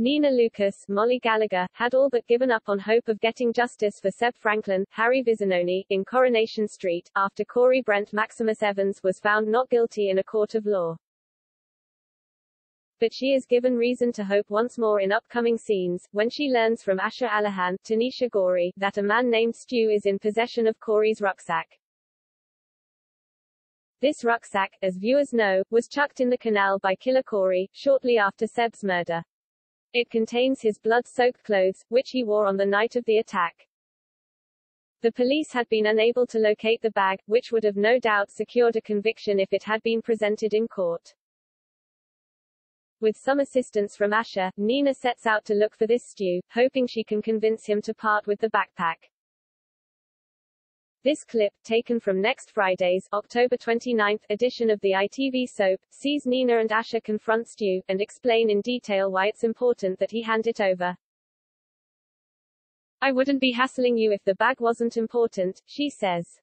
Nina Lucas, Mollie Gallagher, had all but given up on hope of getting justice for Seb Franklin, Harry Visinoni, in Coronation Street, after Corey Brent Maximus Evans was found not guilty in a court of law. But she is given reason to hope once more in upcoming scenes, when she learns from Asha Alahan, Tanisha Gorey, that a man named Stu is in possession of Corey's rucksack. This rucksack, as viewers know, was chucked in the canal by killer Corey, shortly after Seb's murder. It contains his blood-soaked clothes, which he wore on the night of the attack. The police had been unable to locate the bag, which would have no doubt secured a conviction if it had been presented in court. With some assistance from Asha, Nina sets out to look for this Stu, hoping she can convince him to part with the backpack. This clip, taken from next Friday's October 29th edition of the ITV soap, sees Nina and Asha confront Stu, and explain in detail why it's important that he hand it over. I wouldn't be hassling you if the bag wasn't important, she says.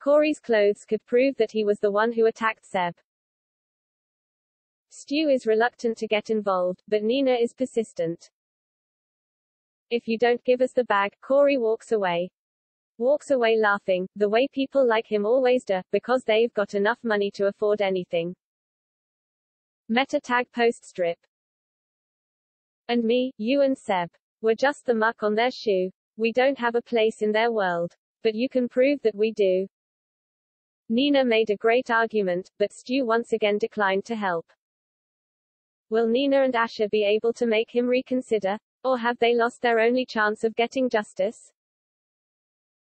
Corey's clothes could prove that he was the one who attacked Seb. Stu is reluctant to get involved, but Nina is persistent. If you don't give us the bag, Corey walks away walks away laughing, the way people like him always do, because they've got enough money to afford anything. Meta tag post strip. And me, you and Seb. We're just the muck on their shoe. We don't have a place in their world. But you can prove that we do. Nina made a great argument, but Stu once again declined to help. Will Nina and Asha be able to make him reconsider? Or have they lost their only chance of getting justice?